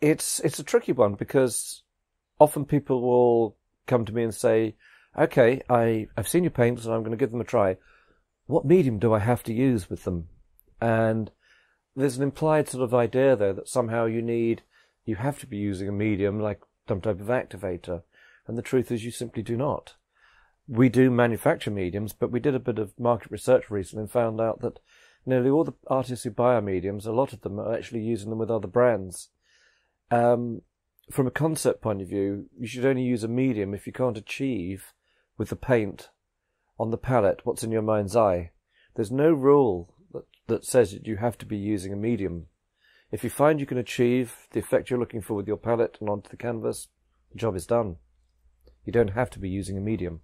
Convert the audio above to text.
It's it's a tricky one because often people will come to me and say, "Okay, I I've seen your paints and I'm going to give them a try. What medium do I have to use with them?" And there's an implied sort of idea there that somehow you need you have to be using a medium like some type of activator, and the truth is you simply do not. We do manufacture mediums, but we did a bit of market research recently and found out that nearly all the artists who buy our mediums, a lot of them are actually using them with other brands. Um, from a concept point of view, you should only use a medium if you can't achieve with the paint on the palette what's in your mind's eye. There's no rule that, that says that you have to be using a medium. If you find you can achieve the effect you're looking for with your palette and onto the canvas, the job is done. You don't have to be using a medium.